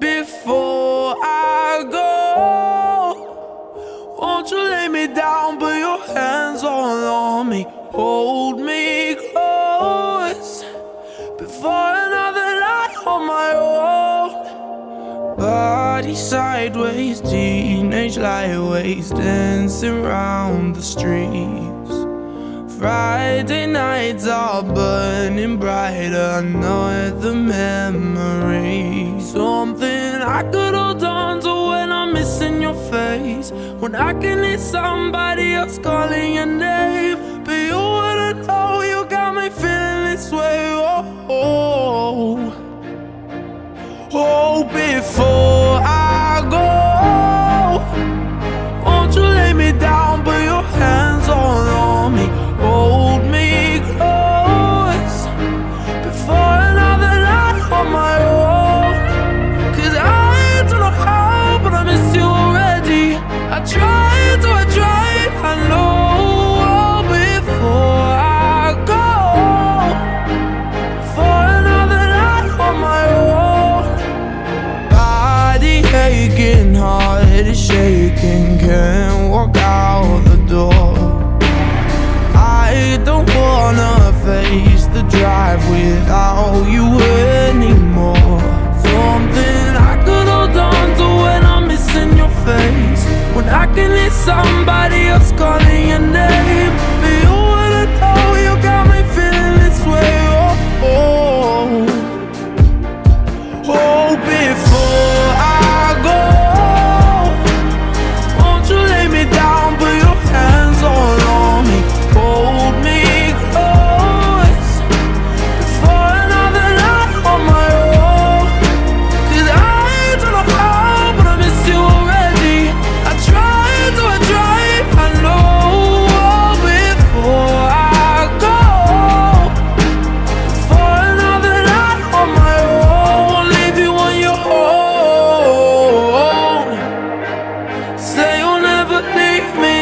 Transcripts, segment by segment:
before I go. Won't you lay me down, put your hands all on me, hold me close before another night on my own. Body sideways, teenage lightweights dancing round the street. Friday nights are burning brighter. The memory. Something I could hold on to when I'm missing your face. When I can hear somebody else calling your name. But you wouldn't know you got me feeling this way. Oh, oh, heart is shaking, can't walk out the door. I don't wanna face the drive without you anymore. Something I could hold on to when I'm missing your face. When I can hear somebody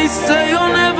Stay say you'll never